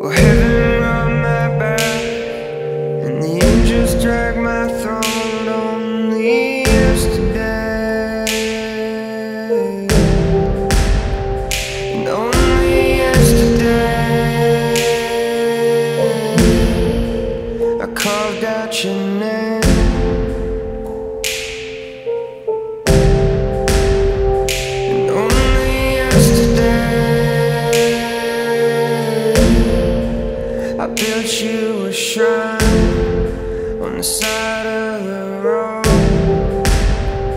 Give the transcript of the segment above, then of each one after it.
Well, heaven built you a shrine on the side of the road.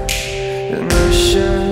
And I should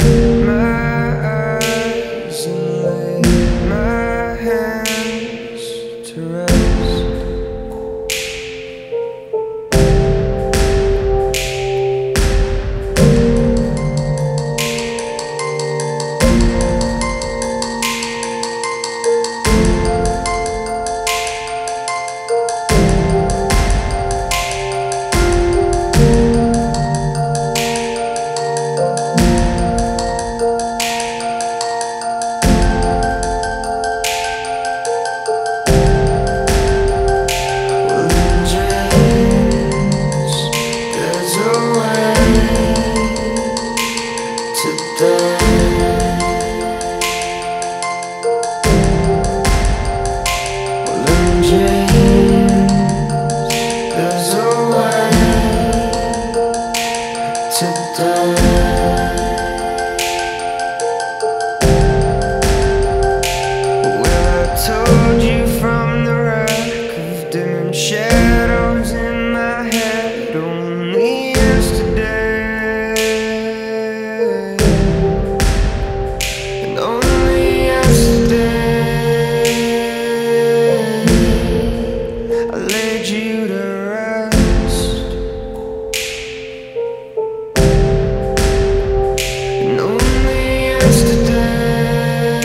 yesterday.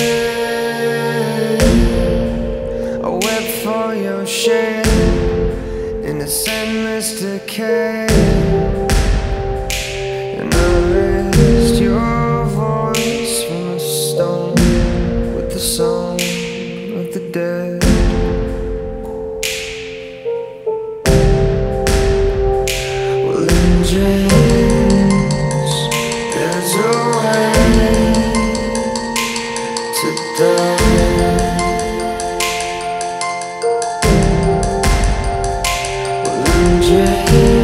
I wept for your shame In the endless decay. And I raised your voice from stone With the song of the dead. your head